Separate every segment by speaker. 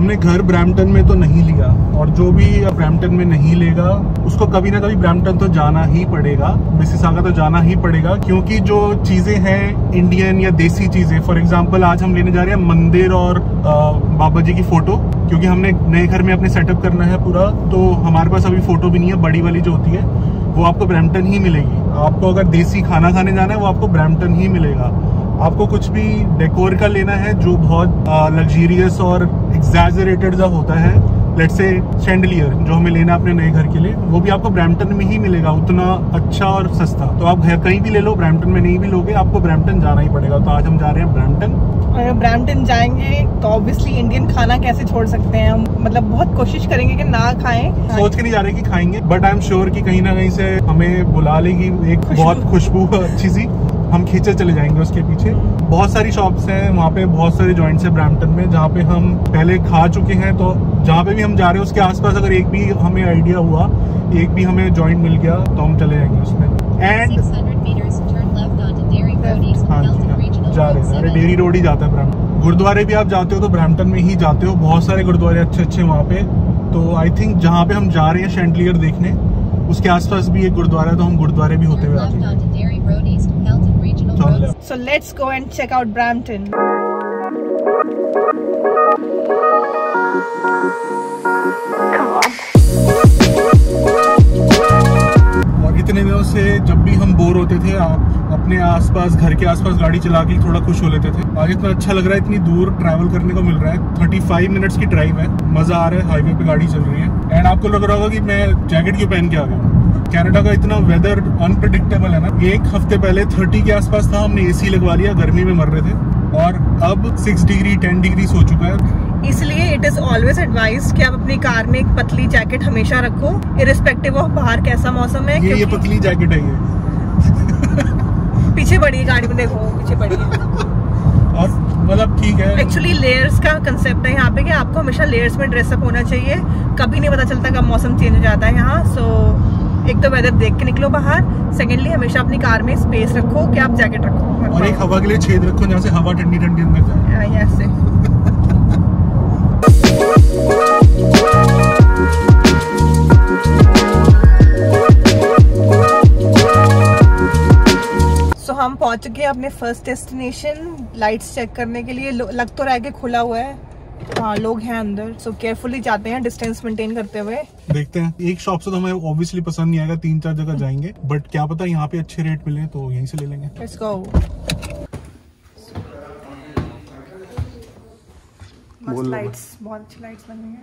Speaker 1: हमने घर ब्रैम्पटन में तो नहीं लिया और जो भी ब्रैम्पटन में नहीं लेगा, उसको कभी ना कभी ब्रैम्पटन तो जाना ही पड़ेगा। मिसिसागा तो जाना ही पड़ेगा, क्योंकि जो चीज़ें हैं इंडियन या देसी चीज़ें फॉर एग्जांपल आज हम लेने जा रहे हैं मंदिर और बाबा जी की फ़ोटो क्योंकि हमने नए घर में अपने सेटअप करना है पूरा तो हमारे पास अभी फ़ोटो भी नहीं है, बड़ी वाली जो होती है, वो आपको ब्रैम्पटन ही मिलेगी। आपको अगर देसी खाना खाने जाना है, वो आपको ब्रैम्पटन ही मिलेगा। आपको कुछ भी डेकोर का लेना है जो बहुत लग्जीरियस और एग्जैजरेटेड सा होता है लेट से चैंडलियर जो हमें लेना अपने नए घर के लिए वो भी आपको ब्रैम्पटन में ही मिलेगा उतना अच्छा और सस्ता। तो आप घर कहीं भी ले लो ब्रैम्पटन में नहीं भी लोगे आपको ब्रैम्पटन जाना ही पड़ेगा। तो आज हम जा रहे हैं ब्रैम्पटन
Speaker 2: अगर ब्रैम्पटन जाएँगे तो ऑब्वियसली इंडियन खाना कैसे छोड़ सकते हैं हम? मतलब बहुत कोशिश करेंगे कि ना खाएँ।
Speaker 1: सोच के नहीं जा रहे कि खाएँगे बट आई एम श्योर कि कहीं ना कहीं से हमें बुला लेगी एक बहुत खुशबू अच्छी सी। हम खींचे चले जाएँगे उसके पीछे। बहुत सारी शॉप्स हैं वहाँ पे बहुत सारे जॉइंट्स हैं ब्रैम्पटन में जहाँ पे हम पहले खा चुके हैं तो जहाँ पे भी हम जा रहे हैं उसके आसपास अगर एक भी हमें आइडिया हुआ एक भी हमें जॉइंट मिल गया तो हम चले जाएँगे उसमें। एंड हाँ हाँ, जा रहे हैं। अरे डेरी रोड ही जाता है ब्रैम्पटन गुरुद्वारे भी आप जाते हो तो ब्रैम्पटन में ही जाते हो बहुत सारे गुरुद्वारे अच्छे अच्छे वहाँ पे। तो आई थिंक जहाँ पे हम जा रहे हैं शेंटलियर देखने उसके आसपास भी एक गुरुद्वारा है तो हम गुरुद्वारे भी होते हुए आते हैं
Speaker 2: So let's go and check out Brampton.
Speaker 1: और इतने दिनों से जब भी हम बोर होते थे आप अपने आसपास घर के आसपास गाड़ी चला के थोड़ा खुश हो लेते थे। आज इतना अच्छा लग रहा है इतनी दूर ट्रैवल करने को मिल रहा है। 35 मिनट्स की ड्राइव है। मज़ा आ रहा है हाईवे पे गाड़ी चल रही है। एंड आपको लग रहा होगा कि मैं जैकेट क्यों पहन के आ गया कनाडा का इतना वेदर अनप्रडिक्टेबल है ना एक हफ़्ते पहले 30 के आसपास था हमने एसी लगवा लिया गर्मी में मर रहे थे। और अब 6 डिग्री 10 डिग्री हो चुका है।
Speaker 2: इसलिए इट इज़ ऑलवेज एडवाइस कि आप अपनी कार में एक पतली जैकेट हमेशा रखो इरिस्पेक्टिव ऑफ़ बाहर कैसा मौसम है
Speaker 1: ये ये पतली जैकेट है ये।
Speaker 2: पीछे बड़ी गाड़ी में देखो पीछे बड़ी
Speaker 1: और मतलब ठीक है।
Speaker 2: एक्चुअली लेयर्स का कंसेप्ट है यहाँ पे कि आपको हमेशा लेयर्स में ड्रेसअप होना चाहिए। कभी नहीं पता चलता कब मौसम चेंज हो जाता है यहाँ सो एक तो वेदर देख के निकलो बाहर। सेकेंडली हमेशा अपनी कार में स्पेस रखो कि आप जैकेट रखो।
Speaker 1: और एक हवा के लिए छेद रखो जहाँ से हवा ठंडी ठंडी अंदर जाए।
Speaker 2: ऐसे हम पहुँच गए अपने फ़र्स्ट डेस्टिनेशन लाइट्स चेक करने के लिए। लग तो रह के खुला हुआ है। हाँ लोग हैं अंदर सो केयरफुली जाते हैं डिस्टेंस मेंटेन करते हुए।
Speaker 1: देखते हैं। एक शॉप से तो हमें ऑब्वियसली पसंद नहीं आएगा तीन चार जगह जाएँगे बट क्या पता यहाँ पे अच्छे रेट मिले तो यहीं से ले लेंगे।
Speaker 2: Let's go. मस्त लाइट्स बहुत अच्छी लाइट्स लग रही हैं।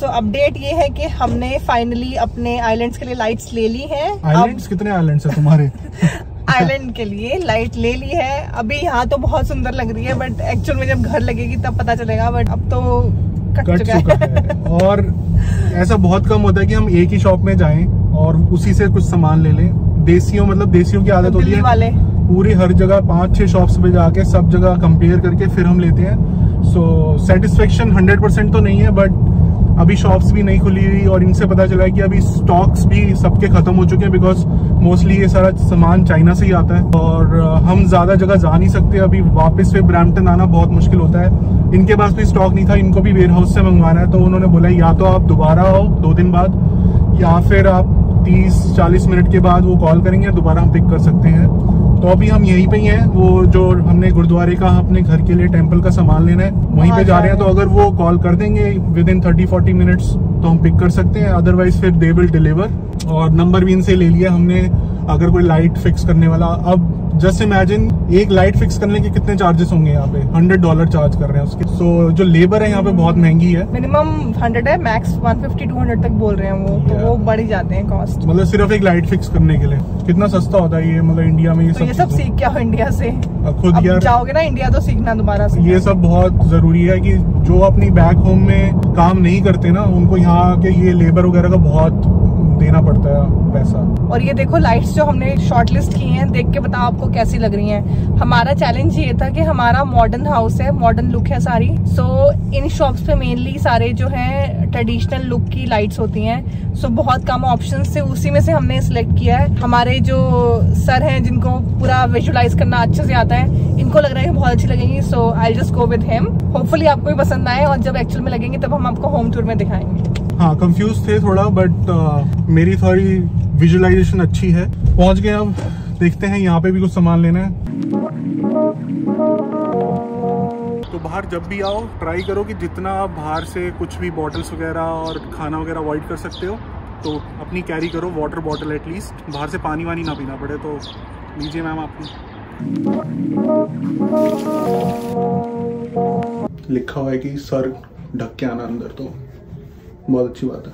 Speaker 2: सो अपडेट ये है कि हमने फाइनली अपने आइलैंड्स के लिए लाइट्स ले ली हैं।
Speaker 1: आइलैंड्स कितने आइलैंड्स है तुम्हारे?
Speaker 2: आइलैंड के लिए लाइट ले ली है। अभी यहाँ तो बहुत सुंदर लग रही है बट एक्चुअल में जब घर लगेगी तब पता चलेगा बट अब तो कट,
Speaker 1: कट
Speaker 2: चुका,
Speaker 1: चुका
Speaker 2: है,
Speaker 1: है और ऐसा बहुत कम होता है कि हम एक ही शॉप में जाएँ और उसी से कुछ सामान ले लें। देसियों मतलब देसियों की आदत होती है।
Speaker 2: वाले।
Speaker 1: पूरी हर जगह पाँच छह शॉप्स पे जाके सब जगह कंपेयर करके फिर हम लेते हैं। सो सेटिस्फेक्शन हंड्रेड परसेंट तो नहीं है बट अभी शॉप्स भी नहीं खुली हुई और इनसे पता चला कि अभी स्टॉक्स भी सबके खत्म हो चुके हैं बिकॉज़ मोस्टली ये सारा सामान चाइना से ही आता है और हम ज़्यादा जगह जा नहीं सकते। अभी वापस से ब्रैम्पटन आना बहुत मुश्किल होता है। इनके पास भी स्टॉक नहीं था, इनको भी वेयर हाउस से मंगवाना है। तो उन्होंने बोला, या तो आप दोबारा आओ, दो दिन बाद, या फिर आप 30-40 मिनट के बाद वो कॉल करेंगे, दोबारा हम पिक कर सकते हैं। तो अभी हम यहीं पे ही हैं। वो जो हमने गुरुद्वारे का अपने घर के लिए टेंपल का सामान लेना है वहीं पे जा रहे हैं। तो अगर वो कॉल कर देंगे within thirty forty minutes तो हम पिक कर सकते हैं। अदरवाइज़ फिर दे विल डिलीवर और नंबर भी इनसे ले लिया हमने। अगर कोई लाइट फिक्स करने वाला अब जस्ट इमेजिन एक लाइट फिक्स करने के कितने चार्जेस होंगे यहाँ पे? हंड्रेड डॉलर चार्ज कर रहे हैं उसके। सो so, जो लेबर है यहाँ पे बहुत महँगी है।
Speaker 2: मिनिमम हंड्रेड है max one fifty two hundred तक बोल रहे हैं वो। तो
Speaker 1: Yeah.
Speaker 2: वो बढ़ जाते हैं कॉस्ट
Speaker 1: मतलब सिर्फ़ एक लाइट फिक्स करने के लिए। कितना सस्ता होता है ये मतलब इंडिया में ये
Speaker 2: तो
Speaker 1: सब
Speaker 2: ये सब सीख क्या हो इंडिया से।
Speaker 1: अब खुद यार
Speaker 2: जाओगे ना इंडिया तो सीखना दोबारा से।
Speaker 1: ये सब बहुत ज़रूरी है कि जो अपनी बैक होम में काम नहीं करते ना उनको यहाँ के ये लेबर वगैरह का बहुत देना पड़ता है पैसा।
Speaker 2: और ये देखो लाइट्स जो हमने शॉर्ट लिस्ट की हैं देख के बताओ आपको कैसी लग रही हैं। हमारा चैलेंज ये था कि हमारा मॉडर्न हाउस है मॉडर्न लुक है सारी। सो so, इन शॉप्स पे मेनली सारे जो हैं ट्रेडिशनल लुक की लाइट्स होती हैं। सो so, बहुत कम ऑप्शन से उसी में से हमने सिलेक्ट किया है। हमारे जो सर हैं जिनको पूरा विजुलाइज करना अच्छे से आता है इनको लग रहा है बहुत अच्छी लगेगी। So I just go with him hopefully आपको भी पसंद आए और जब एक्चुअल में लगेंगे तब हम आपको होम टूर में दिखाएँगे।
Speaker 1: हाँ कंफ्यूज थे थोड़ा बट uh, मेरी थोड़ी विजुअलाइजेशन अच्छी है। पहुँच गए अब देखते हैं यहाँ पे भी कुछ सामान लेना है। तो बाहर जब भी आओ ट्राई करो कि जितना आप बाहर से कुछ भी बॉटल्स वगैरह और खाना वगैरह अवॉइड कर सकते हो तो अपनी कैरी करो वाटर बॉटल एटलीस्ट बाहर से पानी वानी ना पीना पड़े तो लीजिए मैम आपकी लिखा हुआ है कि सर ढक के आना अंदर तो। बहुत अच्छी बात है।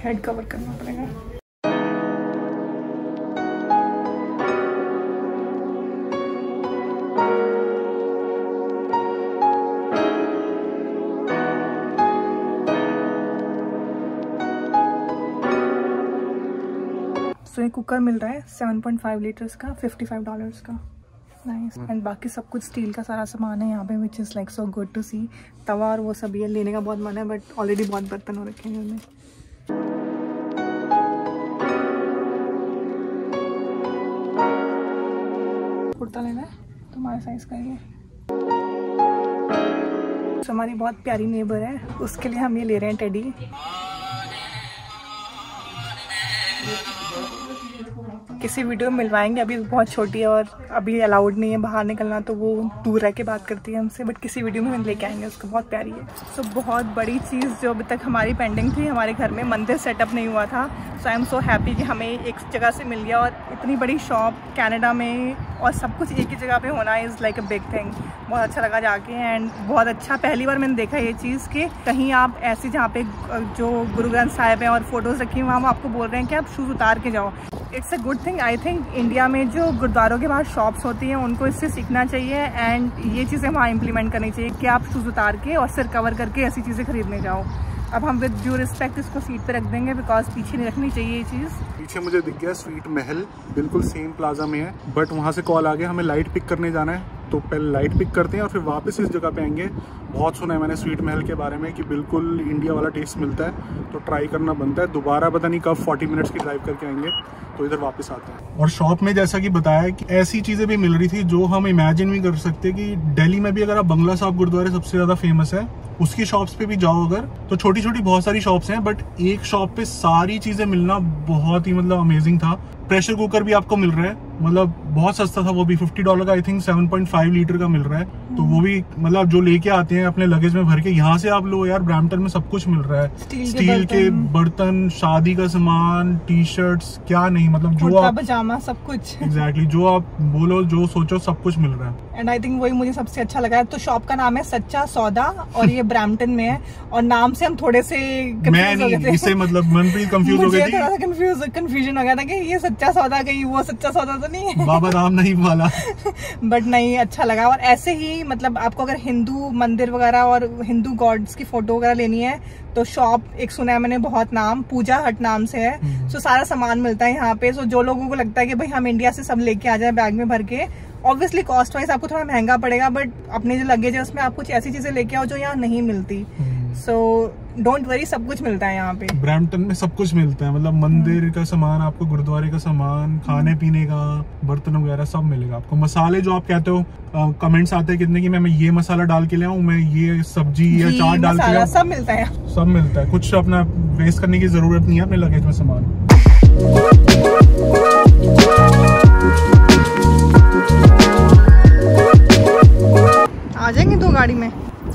Speaker 2: हेड कवर करना पड़ेगा। कुकर मिल रहा है 7.5 लीटर्स का 55 डॉलर्स का। नाइस एंड बाकी सब कुछ स्टील का सारा सामान है यहाँ पे which is like so good to see तवा और वो सब ये लेने का बहुत मन है बट ऑलरेडी बहुत बर्तन हो रखे हैं उनमें कुर्ता लेना है तुम्हारे साइज़ का ये. हमारी बहुत प्यारी नेबर है उसके लिए हम ये ले रहे हैं टेडी किसी वीडियो में मिलवाएँगे अभी बहुत छोटी है और अभी अलाउड नहीं है बाहर निकलना तो वो दूर रह के बात करती है हमसे बट किसी वीडियो में हम लेके आएँगे उसको बहुत प्यारी है। सो so, बहुत बड़ी चीज़ जो अभी तक हमारी पेंडिंग थी हमारे घर में मंदिर सेटअप नहीं हुआ था सो आई एम सो हैप्पी कि हमें एक जगह से मिल गया और इतनी बड़ी शॉप कैनेडा में और सब कुछ एक ही जगह पे होना is like a big thing बहुत अच्छा लगा जाके एंड बहुत अच्छा पहली बार मैंने देखा ये चीज़ कि कहीं आप ऐसे जहाँ पे जो गुरु ग्रंथ साहिब हैं और फ़ोटोज़ रखी हैं वहाँ आपको बोल रहे हैं कि आप शूज़ उतार के जाओ। It's a good thing I think India में जो गुरुद्वारों के बाहर शॉप्स होती हैं, उनको इससे सीखना चाहिए एंड ये चीज़ें वहाँ इम्प्लीमेंट करनी चाहिए कि आप शूज़ उतार के और सिर कवर करके ऐसी चीज़ें खरीदने जाओ। अब हम विद ड्यू रिस्पेक्ट इसको सीट पे रख देंगे बिकॉज़ पीछे नहीं रखनी चाहिए ये चीज़।
Speaker 1: पीछे मुझे दिख गया स्वीट महल, बिल्कुल सेम प्लाजा में है बट वहाँ से कॉल आ गया, हमें लाइट पिक करने जाना है। तो पहले लाइट पिक करते हैं और फिर वापस इस जगह पे आएँगे। बहुत सुना है मैंने स्वीट महल के बारे में कि बिल्कुल इंडिया वाला टेस्ट मिलता है तो ट्राई करना बनता है। दोबारा पता नहीं कब 40 मिनट्स की ड्राइव करके आएँगे तो इधर वापस आते हैं। और शॉप में जैसा कि बताया कि ऐसी चीज़ें भी मिल रही थी जो हम इमेजिन भी कर सकते कि दिल्ली में भी अगर आप बंगला साहब गुरुद्वारे सबसे ज़्यादा फ़ेमस है, उसकी शॉप्स पे भी जाओ अगर तो छोटी छोटी बहुत सारी शॉप्स हैं बट एक शॉप पे सारी चीज़ें मिलना बहुत ही मतलब अमेजिंग था। प्रेशर कुकर भी आपको मिल रहा है। मतलब बहुत सस्ता था वो भी। 50 डॉलर का आई थिंक 7.5 लीटर का मिल रहा है। तो वो भी मतलब जो लेके आते हैं अपने लगेज में भर के यहाँ से आप लो यार ब्रैम्पटन में सब कुछ मिल रहा है।
Speaker 2: स्टील के
Speaker 1: स्टील के बर्तन। शादी का सामान टी शर्ट्स क्या नहीं मतलब जो आप
Speaker 2: पजामा सब कुछ।
Speaker 1: एग्जैक्टली जो आप बोलो जो सोचो सब कुछ मिल रहा है।
Speaker 2: एंड आई थिंक वही मुझे सबसे अच्छा लगा तो शॉप का नाम है सच्चा सौदा और ये ब्रैम्पटन में है। और नाम से हम थोड़े से
Speaker 1: मैं
Speaker 2: हो
Speaker 1: इससे मतलब मनप्रीत कंफ्यूज हो गई थी।
Speaker 2: कंफ्यूजन हो गया था कि ये सच्चा सौदा कहीं वो सच्चा सौदा तो नहीं है।
Speaker 1: बाबा राम नहीं वाला।
Speaker 2: बट नहीं अच्छा लगा। और ऐसे ही मतलब आपको अगर हिंदू मंदिर वगैरह और हिंदू गॉड्स की फ़ोटो वगैरह लेनी है तो शॉप एक सुना है मैंने बहुत नाम पूजा हट नाम से है।
Speaker 1: हम्म।
Speaker 2: सो सारा सामान मिलता है यहाँ पे। सो जो लोगों को लगता है कि भाई हम इंडिया से सब लेके आ जाए बैग में भर के ऑब्वियसली कॉस्ट वाइज आपको थोड़ा महँगा पड़ेगा बट अपने जो लगेज है उसमें आप कुछ ऐसी चीज़ें लेके आओ जो यहाँ नहीं मिलती। सो डोंट वरी सब कुछ मिलता है यहाँ पे।
Speaker 1: ब्रैम्पटन में सब कुछ मिलता है मतलब मंदिर का सामान आपको गुरुद्वारे का सामान खाने पीने का बर्तन वगैरह सब मिलेगा आपको। मसाले जो आप कहते हो कमेंट्स आते हैं कितने कि मैं मैं ये मसाला डाल के ले आऊँ मैं ये सब्ज़ी या चाट डाल के ले
Speaker 2: सब मिलता है।
Speaker 1: सब मिलता है कुछ अपना वेस्ट करने की ज़रूरत नहीं है अपने लगेज में सामान।
Speaker 2: आ जाएँगे दो गाड़ी में?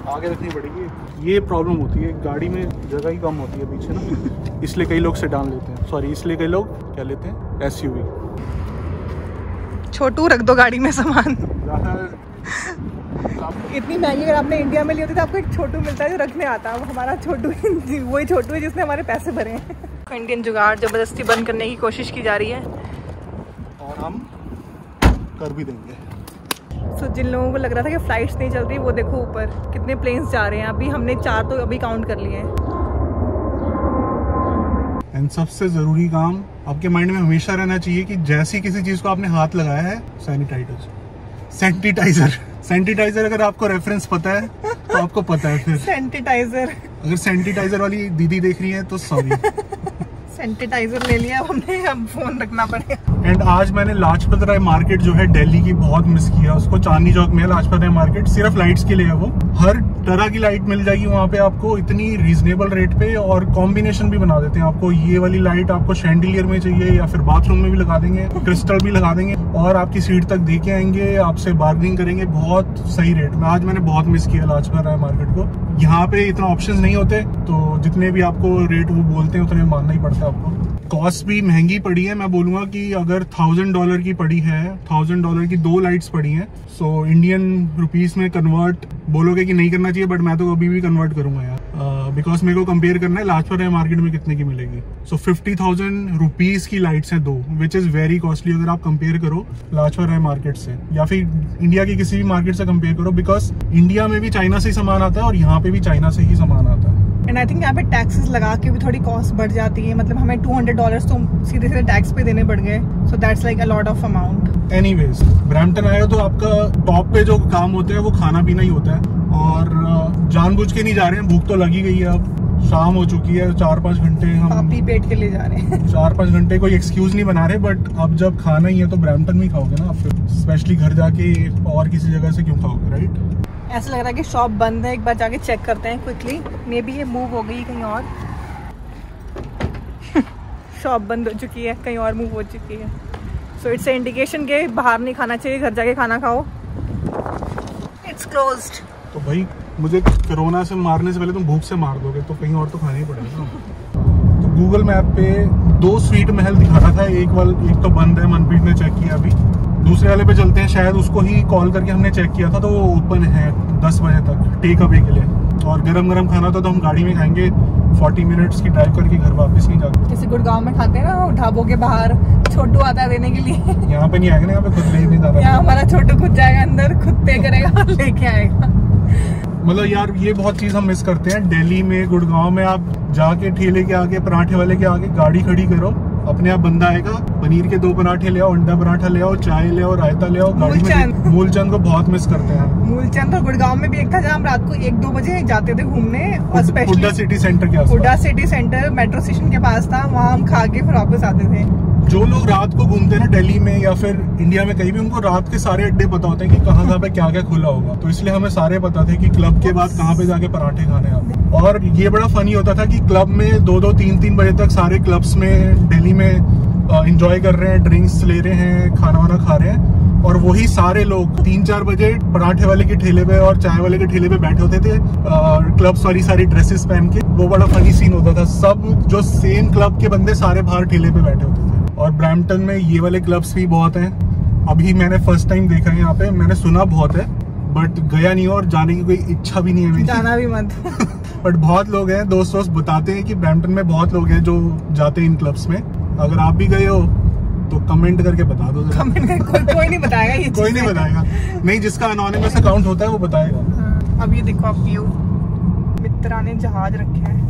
Speaker 1: आगे रखनी पड़ेगी। ये प्रॉब्लम होती है गाड़ी में जगह ही कम होती है पीछे ना। इसलिए कई लोग सेडान लेते हैं। सॉरी इसलिए कई लोग क्या लेते हैं? एसयूवी
Speaker 2: छोटू रख दो गाड़ी में सामान। इतनी महँगी अगर आपने इंडिया में ली होती तो आपको एक छोटू मिलता है जो रखने आता है। वो हमारा छोटू वही छोटू है जिसने हमारे पैसे भरे हैं। इंडियन जुगाड़ ज़बरदस्ती बंद करने की कोशिश की जा रही है।
Speaker 1: और हम कर भी देंगे।
Speaker 2: सो जिन लोगों को लग रहा था कि फ्लाइट्स नहीं चल रही वो देखो ऊपर कितने प्लेन्स जा रहे हैं। अभी हमने चार तो अभी काउंट कर लिए हैं।
Speaker 1: एंड सबसे ज़रूरी काम आपके माइंड में हमेशा रहना चाहिए कि जैसी किसी चीज़ को आपने हाथ लगाया है सैनिटाइजर सैनिटाइजर सैनिटाइजर अगर आपको रेफरेंस पता है तो आपको पता है फिर।
Speaker 2: सैनिटाइजर
Speaker 1: अगर सैनिटाइजर वाली दीदी देख रही है तो सॉरी
Speaker 2: सैनिटाइजर ले लिया हमने अब फ़ोन रखना पड़ेगा।
Speaker 1: एंड आज मैंने लाजपत राय मार्केट जो है दिल्ली की बहुत मिस किया। उसको चांदनी चौक में लाजपत राय मार्केट सिर्फ़ लाइट्स के लिए है वो। हर तरह की लाइट मिल जाएगी वहाँ पे आपको इतनी रीजनेबल रेट पे और कॉम्बिनेशन भी बना देते हैं आपको। ये वाली लाइट आपको शैंडिलियर में चाहिए या फिर बाथरूम में भी लगा देंगे क्रिस्टल भी लगा देंगे और आपकी सीट तक दे के आएँगे, आपसे बार्गनिंग करेंगे। बहुत सही रेट में। आज मैंने बहुत मिस किया लाजपत राय मार्केट को। यहाँ पे इतना ऑप्शन नहीं होते तो जितने भी आपको रेट वो बोलते हैं, उतने मानना ही पड़ता है आपको। कॉस्ट भी महँगी पड़ी है, मैं बोलूँगा कि अगर थाउज़ेंड डॉलर की पड़ी है थाउज़ेंड डॉलर की दो लाइट्स पड़ी हैं सो इंडियन रुपीस में कन्वर्ट बोलोगे कि नहीं करना चाहिए बट मैं तो अभी भी कन्वर्ट करूँगा यार। बिकॉज़ मेरे को कंपेयर करना है लाजपत राय मार्केट में कितने की मिलेगी। सो फिफ्टी थाउज़ेंड रुपीज़ की लाइट्स हैं दो विच इज़ वेरी कॉस्टली अगर आप कंपेयर करो लाजपत राय मार्केट से। या फिर इंडिया की किसी भी मार्केट से कंपेयर करो बिकॉज़ इंडिया में भी चाइना से ही सामान आता है और यहाँ पे भी चाइना से ही सामान आता है।
Speaker 2: एंड आई थिंक यहाँ पे टैक्सेस लगा के भी थोड़ी कॉस्ट बढ़ जाती है। मतलब हमें टू हंड्रेड डॉलर तो सीधे सीधे टैक्स पे देने पड़ गए। So that's like a lot of amount
Speaker 1: anyways Brampton आए हो तो आपका टॉप पे जो काम होता है वो खाना पीना ही होता है। और जानबूझ के नहीं जा रहे हैं। भूख तो लगी गई है अब। शाम हो चुकी है चार पाँच घंटे हम
Speaker 2: पापी पेट के लिए जा रहे हैं।
Speaker 1: चार पाँच घंटे कोई एक्सक्यूज नहीं बना रहे बट अब जब खाना ही है तो ब्रैम्पटन में खाओगे ना आप स्पेशली घर जाके और किसी जगह से क्यों खाओगे राइट
Speaker 2: ऐसा लग रहा है कि शॉप बंद है एक बार जाके चेक करते हैं क्विकली मे बी ये मूव हो गई कहीं और। शॉप बंद हो चुकी है कहीं और मूव हो चुकी है। सो इट्स इंडिकेशन के बाहर नहीं खाना चाहिए घर जाके खाना खाओ। इट्स क्लोज
Speaker 1: तो भाई मुझे कोरोना से मारने से पहले तुम भूख से मार दोगे तो कहीं और तो खाना ही पड़ेगा तो गूगल मैप पे दो स्वीट महल दिखा रहा था एक वाल एक तो बंद है मनप्रीत ने चेक किया अभी। दूसरे वाले पे चलते हैं शायद उसको ही कॉल करके हमने चेक किया था तो वो ओपन है दस बजे तक टेक अवे के लिए। और गरम गरम खाना था तो हम गाड़ी में खाएँगे 40 मिनट्स की ड्राइव करके घर वापस नहीं जाते।
Speaker 2: जैसे गुड़गांव में खाते हैं ना ढाबों के बाहर छोटू आता है देने के लिए।
Speaker 1: यहाँ पे नहीं आएगा ना यहाँ पे खुद ले नहीं
Speaker 2: जाता। यहाँ हमारा छोटू खुद जाएगा अंदर खुद पे करेगा और लेके आएगा।
Speaker 1: मतलब यार ये बहुत चीज़ हम मिस करते हैं। दिल्ली में गुड़गांव में आप जाके ठेले के आगे पराठे वाले के आगे गाड़ी खड़ी करो। अपने आप बंदा आएगा पनीर के दो पराठे ले आओ अंडा पराठा ले आओ चाय ले आओ रायता ले आओ गाड़ी में मूलचंद। को बहुत मिस करते हैं।
Speaker 2: मूलचंद और गुड़गांव में भी एक था जहाँ हम रात को एक दो बजे जाते थे घूमने और
Speaker 1: स्पेशली सिटी सेंटर के
Speaker 2: Huda city centre metro station के पास था वहाँ हम खा के फिर वापस आते थे।
Speaker 1: जो लोग रात को घूमते हैं ना दिल्ली में या फिर इंडिया में कहीं भी, उनको रात के सारे अड्डे पता होते हैं कि कहाँ कहाँ पे क्या क्या खुला होगा। तो इसलिए हमें सारे पता थे कि क्लब के बाद कहाँ पे जाके पराठे खाने आते और ये बड़ा फनी होता था कि क्लब में दो दो तीन तीन बजे तक सारे क्लब्स में, दिल्ली में इंजॉय कर रहे हैं ड्रिंक्स ले रहे हैं खाना वाना खा रहे हैं। और वही सारे लोग तीन चार बजे पराठे वाले के ठेले पे और चाय वाले के ठेले पे बैठे होते थे क्लब सारी सारी ड्रेसेस पहन के। वो बड़ा फनी सीन होता था। सब जो सेम क्लब के बंदे सारे बाहर ठेले पे बैठे होते थे। और ब्रैम्पटन में ये वाले क्लब्स भी बहुत हैं। अभी मैंने फ़र्स्ट टाइम देखा है यहाँ पे। मैंने सुना बहुत है बट गया नहीं और जाने की कोई इच्छा भी नहीं है मेरी।
Speaker 2: जाना भी मत।
Speaker 1: बट बहुत लोग हैं दोस्त दोस्त बताते हैं कि ब्रैम्पटन में बहुत लोग हैं जो जाते हैं इन क्लब्स में। अगर आप भी गए हो तो कमेंट करके बता दो
Speaker 2: कमेंट कर, कोई, कोई नहीं बताएगा ये
Speaker 1: कोई नहीं बताएगा। नहीं जिसका अनोनिमस अकाउंट होता है वो बताएगा।
Speaker 2: हाँ, अब ये देखो आप व्यू मित्रा ने जहाज़ रखे हैं।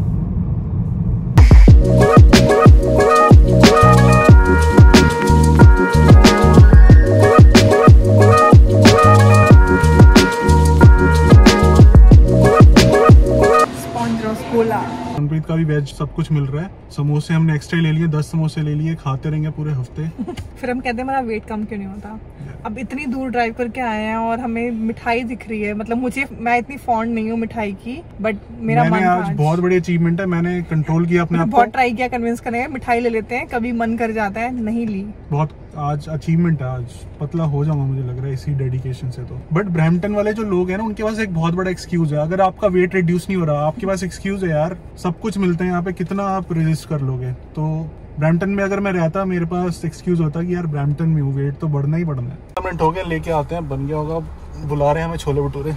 Speaker 1: वेज सब कुछ मिल रहा है। समोसे हमने एक्स्ट्रा ले लिए दस समोसे ले लिए खाते रहेंगे पूरे हफ़्ते।
Speaker 2: फिर हम कहते हैं हमारा वेट कम क्यों नहीं होता? अब इतनी दूर ड्राइव करके आए हैं और हमें मिठाई दिख रही है। मतलब मुझे मैं इतनी फॉन्ड नहीं हूँ मिठाई की बट मेरा
Speaker 1: मन आज, आज। बहुत बड़ी अचीवमेंट है मैंने कंट्रोल किया अपने आप
Speaker 2: बहुत ट्राई किया कन्विंस करने मिठाई ले लेते हैं कभी मन कर जाता है नहीं ली।
Speaker 1: बहुत आज अचीवमेंट है आज पतला हो जाऊँगा मुझे लग रहा है इसी डेडिकेशन से तो। बट ब्रैम्पटन वाले जो लोग हैं ना उनके पास एक बहुत बड़ा एक्सक्यूज है। अगर आपका वेट रिड्यूस नहीं हो रहा आपके पास एक्सक्यूज है यार सब कुछ मिलते हैं यहाँ पे कितना आप रजिस्ट कर लोगे? तो ब्रैम्पटन में अगर मैं रहता मेरे पास एक्सक्यूज होता कि यार ब्रैम्पटन में हूँ वेट तो बढ़ना ही बढ़ना है। मिनट हो गया लेके आते हैं बन गया होगा बुला रहे हैं हमें छोले भटूरे।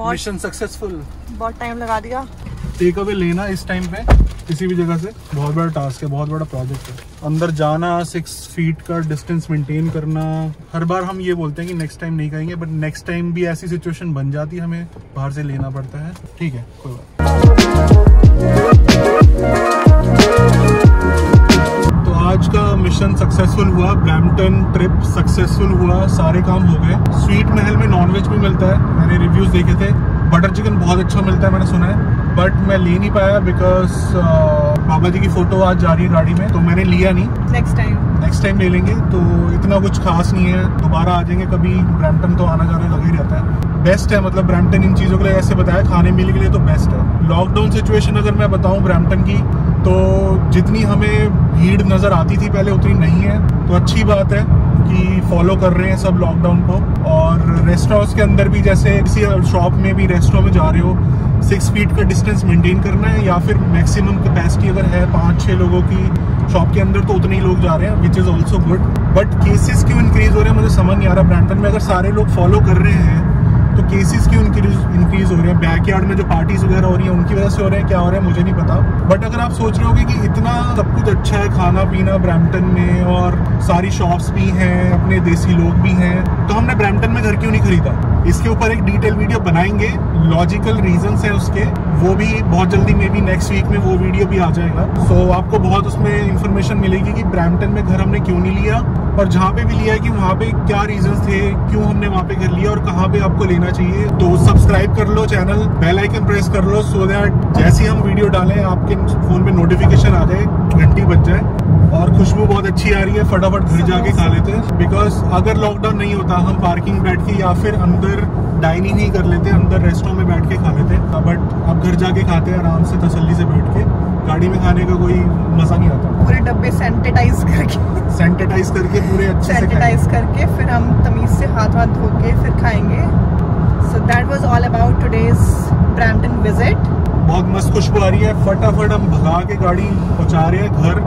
Speaker 1: मिशन सक्सेसफुल
Speaker 2: बहुत टाइम लगा दिया।
Speaker 1: टेक अवे लेना इस टाइम पे किसी भी जगह से बहुत बड़ा टास्क है बहुत बड़ा प्रोजेक्ट है अंदर जाना सिक्स फीट का डिस्टेंस मेंटेन करना हर बार हम ये बोलते हैं कि नेक्स्ट टाइम नहीं करेंगे बट नेक्स्ट टाइम भी ऐसी सिचुएशन बन जाती है हमें बाहर से लेना पड़ता है ठीक है कोई बात आज का मिशन सक्सेसफुल हुआ ब्रैम्पटन ट्रिप सक्सेसफुल हुआ सारे काम हो गए। स्वीट महल में नॉनवेज भी मिलता है मैंने रिव्यूज़ देखे थे। बटर चिकन बहुत अच्छा मिलता है मैंने सुना है। बट मैं ले नहीं पाया बिकॉज़ बाबा जी की फ़ोटो आज जा रही है गाड़ी में तो मैंने लिया नहीं।
Speaker 2: नेक्स्ट टाइम
Speaker 1: नेक्स्ट टाइम ले लेंगे तो इतना कुछ खास नहीं है। दोबारा आ जाएँगे कभी ब्रैम्पटन तो आना जाना लगा ही रहता है। बेस्ट है मतलब ब्रैम्पटन इन चीज़ों के लिए ऐसे बताया खाने पीने के लिए तो बेस्ट है। लॉकडाउन सिचुएशन अगर मैं बताऊँ ब्रैम्पटन की तो जितनी हमें भीड़ नज़र आती थी पहले, उतनी नहीं है। तो अच्छी बात है कि फॉलो कर रहे हैं सब लॉकडाउन को। और रेस्टोरेंट्स के अंदर भी जैसे किसी शॉप में भी रेस्टोरेंट में जा रहे हो सिक्स फीट का डिस्टेंस मेंटेन करना है या फिर मैक्सिमम कैपेसिटी अगर है पाँच छः लोगों की शॉप के अंदर तो उतने ही लोग जा रहे हैं which is also good but cases क्यों इंक्रीज हो रहे हैं, मुझे समझ नहीं आ रहा। ब्रैंटन में अगर सारे लोग फॉलो कर रहे हैं तो केसेस क्यों इंक्रीज इंक्रीज हो रहे हैं। बैक यार्ड में जो पार्टीज़ वगैरह हो रही हैं, उनकी वजह से हो रहे हैं, क्या हो रहा है, मुझे नहीं पता। बट अगर आप सोच रहे होगे कि इतना सब कुछ अच्छा है, खाना पीना ब्रैम्पटन में, और सारी शॉप्स भी हैं, अपने देसी लोग भी हैं तो हमने ब्रैम्पटन में घर क्यों नहीं खरीदा? इसके ऊपर एक डिटेल वीडियो बनाएँगे। लॉजिकल रीजन है उसके। वो भी बहुत जल्दी मे बी नेक्स्ट वीक में वो वीडियो भी आ जाएगा। सो so, आपको बहुत उसमें इन्फॉर्मेशन मिलेगी कि ब्रैम्पटन में घर हमने क्यों नहीं लिया और जहाँ पे भी लिया है कि वहाँ पे क्या रीजन थे क्यों हमने वहाँ पे घर लिया और कहाँ पे आपको लेना चाहिए। तो सब्सक्राइब कर लो चैनल बेल आइकन प्रेस कर लो सो दैट जैसे हम वीडियो डालें आपके फ़ोन पे नोटिफिकेशन आ जाए घंटी बज जाए। और खुशबू बहुत अच्छी आ रही है। फटाफट घर जाके खा लेते हैं। बिकॉज़ अगर लॉकडाउन नहीं होता हम पार्किंग बैठ के या फिर अंदर डाइनिंग ही कर लेते अंदर रेस्टोरेंट में बैठ के खा लेते बट अब घर जाके खाते हैं आराम से तसल्ली से बैठ के। गाड़ी में खाने का कोई मज़ा नहीं आता।
Speaker 2: पूरे डब्बे सैनिटाइज करके।
Speaker 1: सैनिटाइज करके पूरे अच्छे
Speaker 2: सैनिटाइज करके फिर हम तमीज से हाथ हाथ धो के फिर खाएँगे। So that was all about today's Brampton visit
Speaker 1: बहुत मस्त खुशबू आ रही है। फटाफट हम भगा के गाड़ी पहुँचा रहे हैं घर।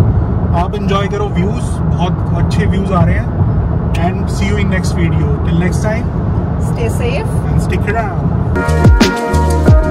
Speaker 1: आप इंजॉय करो व्यूज़ बहुत अच्छे व्यूज़ आ रहे हैं and see you in next video till next time
Speaker 2: stay safe
Speaker 1: and stick around